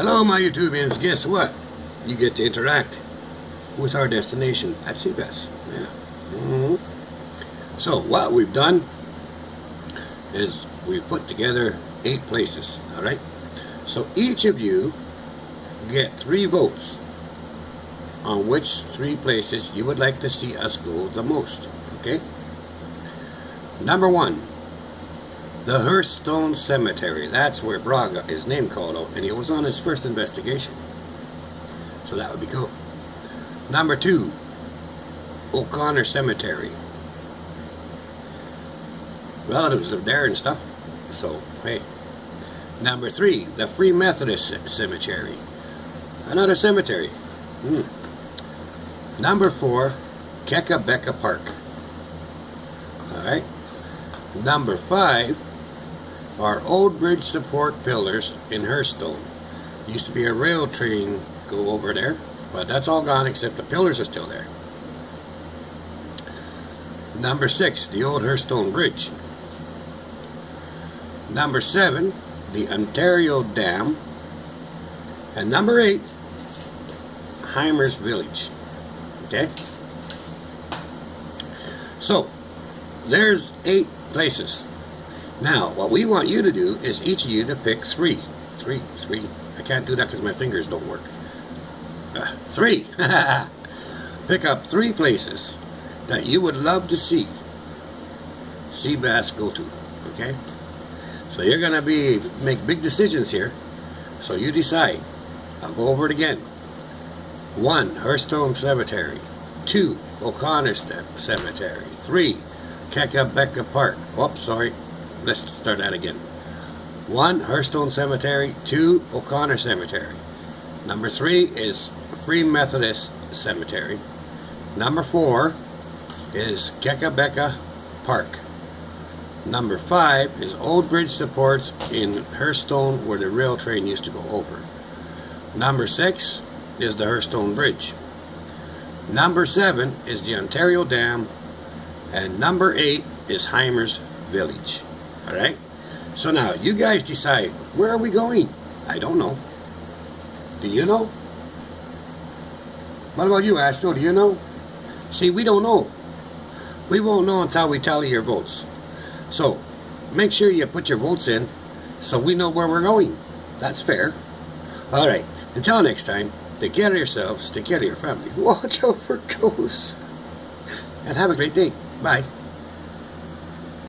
Hello, my YouTubians. Guess what? You get to interact with our destination at Seabass. Yeah. Mm-hmm. So what we've done is we've put together eight places. All right. So each of you get three votes on which three places you would like to see us go the most. Okay. Number one, the Hearthstone Cemetery. That's where Braga is name called out, and he was on his first investigation. So that would be cool. Number two, O'Connor Cemetery. Relatives live there and stuff. So, hey. Number three, the Free Methodist Cemetery. Another cemetery. Hmm. Number four, Kakabeka Park. Alright. Number five are Old Bridge Support Pillars in Hearthstone. Used to be a rail train go over there, but that's all gone except the pillars are still there. Number six, the Old Hearthstone Bridge. Number seven, the Ontario Dam. And number eight, Hymers Village. Okay? So, there's eight places. Now, what we want you to do is each of you to pick three. Three, three. I can't do that because my fingers don't work. Uh, three. pick up three places that you would love to see sea bass go to. Okay? So you're going to be make big decisions here. So you decide. I'll go over it again. One, Hearthstone Cemetery. Two, O'Connor Cemetery. Three, Kakabeka Park. Oops, sorry. Let's start that again. One, Hearthstone Cemetery. Two, O'Connor Cemetery. Number three is Free Methodist Cemetery. Number four is Kakabeka Park. Number five is Old Bridge Supports in Hearthstone where the rail train used to go over. Number six is the Hearthstone Bridge. Number seven is the Ontario Dam and number eight is Hymers Village. Alright? So now, you guys decide, where are we going? I don't know. Do you know? What about you, Astro? Do you know? See, we don't know. We won't know until we tally your votes. So, make sure you put your votes in so we know where we're going. That's fair. Alright, until next time, take care of yourselves, take care of your family, watch out for ghosts, and have a great day. Bye.